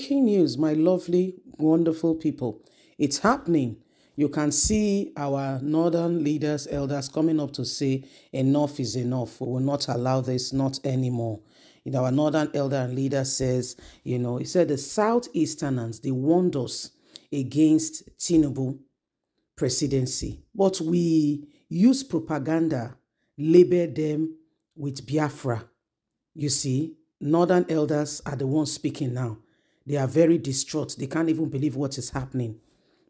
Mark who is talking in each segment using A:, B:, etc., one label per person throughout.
A: Breaking news, my lovely, wonderful people. It's happening. You can see our northern leaders, elders coming up to say, enough is enough. We will not allow this, not anymore. You know, our northern elder and leader says, you know, he said the southeasterners, they warned us against Tinubu presidency. But we use propaganda, label them with Biafra. You see, northern elders are the ones speaking now. They are very distraught. They can't even believe what is happening.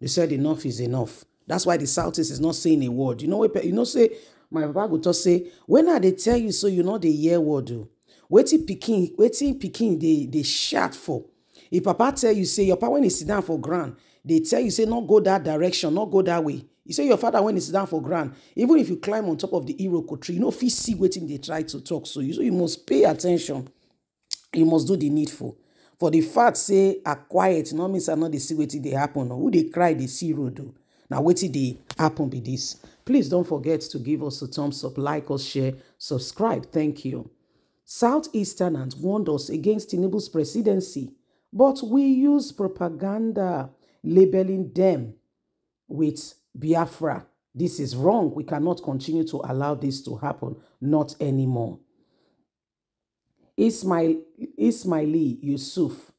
A: They said enough is enough. That's why the Southeast is not saying a word. You know, you know, say, my Bible just say, when are they tell you so you know the year word do? Waiting picking, waiting picking, they they shout for. If Papa tell you, say your papa when he sit down for ground, they tell you, say, not go that direction, not go that way. You say your father when he sit down for ground, even if you climb on top of the Iroko tree, you know, if you see waiting, they try to talk. So you, so you must pay attention. You must do the needful. For the fact say are quiet, no means I know they see wetin dey happen. Who they cry, they see road. Now wetin dey happen be this. Please don't forget to give us a thumbs up, like us, share, subscribe. Thank you. Southeasterners warned us against Tinubu's presidency, but we use propaganda labeling them with Biafra. This is wrong. We cannot continue to allow this to happen. Not anymore. Ismail, Ismaili Yusuf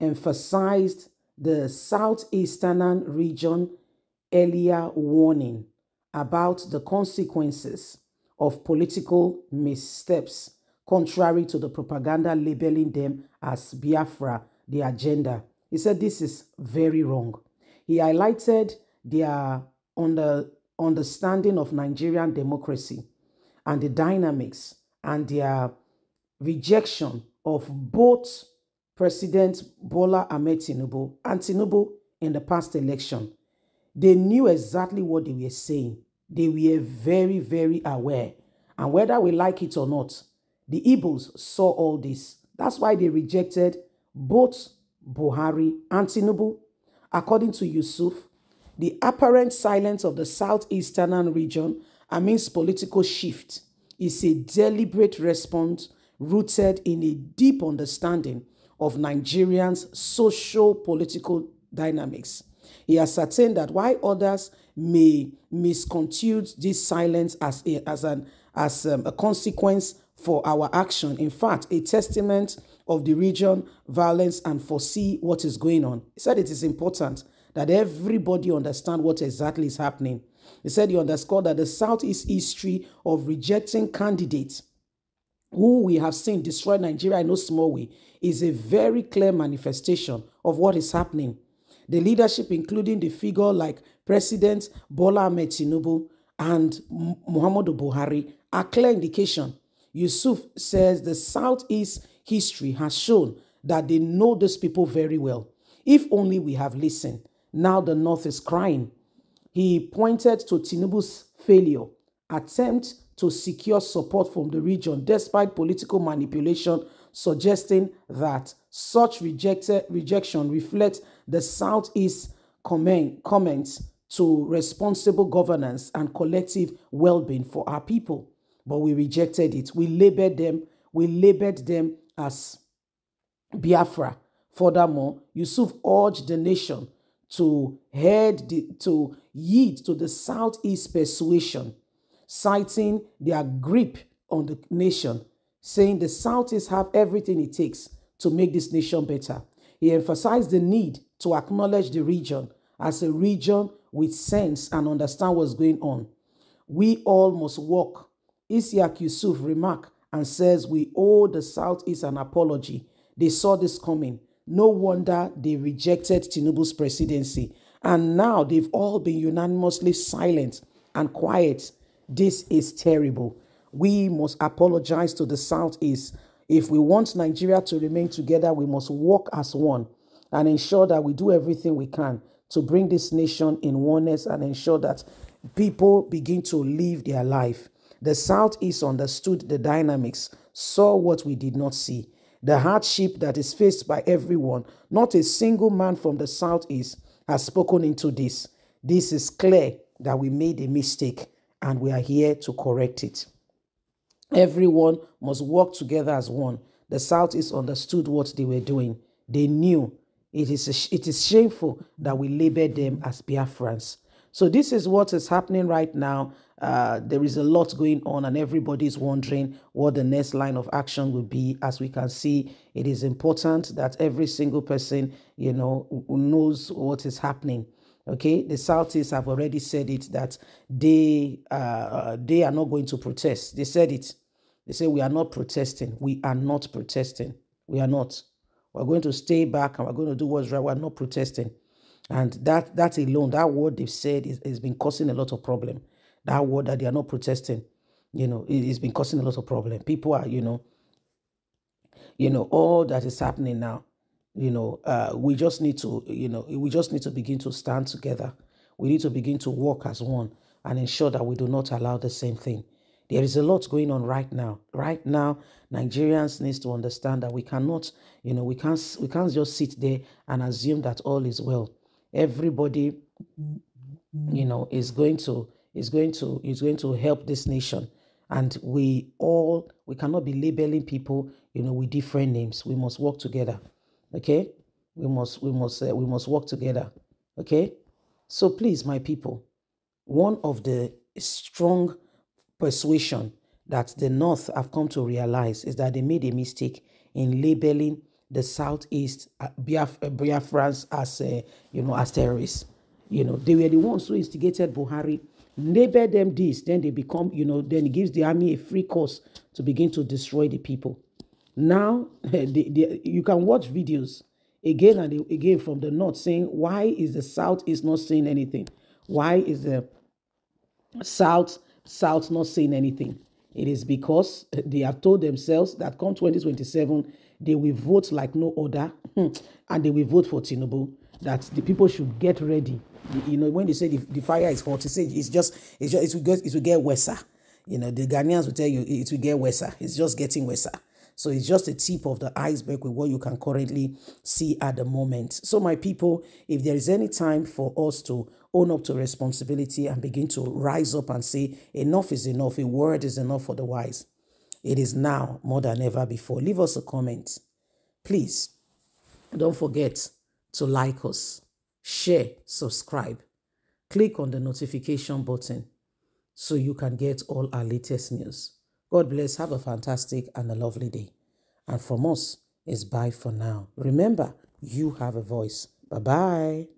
A: emphasized the southeastern region earlier warning about the consequences of political missteps, contrary to the propaganda labeling them as Biafra, the agenda. He said this is very wrong. He highlighted their under, understanding of Nigerian democracy and the dynamics and their rejection of both President Bola Ahmed Tinubu and Tinubu in the past election. They knew exactly what they were saying. They were very, very aware. And whether we like it or not, the Igbos saw all this. That's why they rejected both Buhari and Tinubu. According to Yusuf, the apparent silence of the southeastern region amidst political shift is a deliberate response rooted in a deep understanding of Nigerians' social political dynamics. He ascertained that while others may misconstrue this silence as a, as an as um, a consequence for our action, in fact, a testament of the region violence and foresee what is going on. He said it is important that everybody understand what exactly is happening. He said he underscored that the Southeast history of rejecting candidates who we have seen destroy Nigeria in no small way, is a very clear manifestation of what is happening. The leadership, including the figure like President Bola Ahmed Tinubu and Muhammadu Buhari, are clear indication. Yusuf says the Southeast history has shown that they know those people very well. If only we have listened. Now the North is crying. He pointed to Tinubu's failure, attempt to secure support from the region despite political manipulation suggesting that such rejected, rejection reflects the Southeast comment, comments to responsible governance and collective well-being for our people. But we rejected it. We labeled them, we labeled them as Biafra. Furthermore, Yusuf urged the nation to head the, to yield to the Southeast persuasion citing their grip on the nation, saying the Southeast have everything it takes to make this nation better. He emphasized the need to acknowledge the region as a region with sense and understand what's going on. We all must work. Isiak Yusuf remarked and says we owe the Southeast an apology. They saw this coming. No wonder they rejected Tinubu's presidency. And now they've all been unanimously silent and quiet this is terrible. We must apologize to the Southeast. If we want Nigeria to remain together, we must work as one and ensure that we do everything we can to bring this nation in oneness and ensure that people begin to live their life. The Southeast understood the dynamics, saw what we did not see, the hardship that is faced by everyone. Not a single man from the Southeast has spoken into this. This is clear that we made a mistake and we are here to correct it. Everyone must work together as one. The Southeast understood what they were doing. They knew It is, it is shameful that we label them as Biafrans. So this is what is happening right now. Uh, there is a lot going on and everybody is wondering what the next line of action will be. As we can see, it is important that every single person, you know, knows what is happening. Okay, the Southeast have already said it that they uh, they are not going to protest. They said it. They say we are not protesting. We are not protesting. We are not. We're going to stay back and we're going to do what's right. We're not protesting. And that that alone, that word they've said is, has been causing a lot of problem. That word that they are not protesting, you know, it, has been causing a lot of problem. People are, you know, you know, all that is happening now, you know, uh, we just need to, you know, we just need to begin to stand together. We need to begin to work as one and ensure that we do not allow the same thing. There is a lot going on right now. Right now, Nigerians needs to understand that we cannot, you know, we can't we can't just sit there and assume that all is well everybody you know is going to is going to is going to help this nation and we all we cannot be labeling people you know with different names we must work together okay we must we must uh, we must work together okay so please my people one of the strong persuasion that the north have come to realize is that they made a mistake in labeling the southeast uh, Biaf uh, Biafrans as uh, you know as terrorists. You know they were the ones who instigated Buhari. Label them this, then they become you know then it gives the army a free course to begin to destroy the people. Now the, the, you can watch videos again and again from the north saying why is the south is not saying anything? Why is the south south not saying anything? It is because they have told themselves that come 2027 they will vote like no other, hmm, and they will vote for Tinubu. That the people should get ready. You know, when they say the, the fire is hot, they say it's just it's just it will get it will get worse. You know, the Ghanaians will tell you it will get worse. It's just getting worse. So it's just a tip of the iceberg with what you can currently see at the moment. So my people, if there is any time for us to own up to responsibility and begin to rise up and say enough is enough, a word is enough for the wise. It is now more than ever before. Leave us a comment. Please don't forget to like us, share, subscribe. Click on the notification button so you can get all our latest news. God bless. Have a fantastic and a lovely day. And from us, it's bye for now. Remember, you have a voice. Bye bye.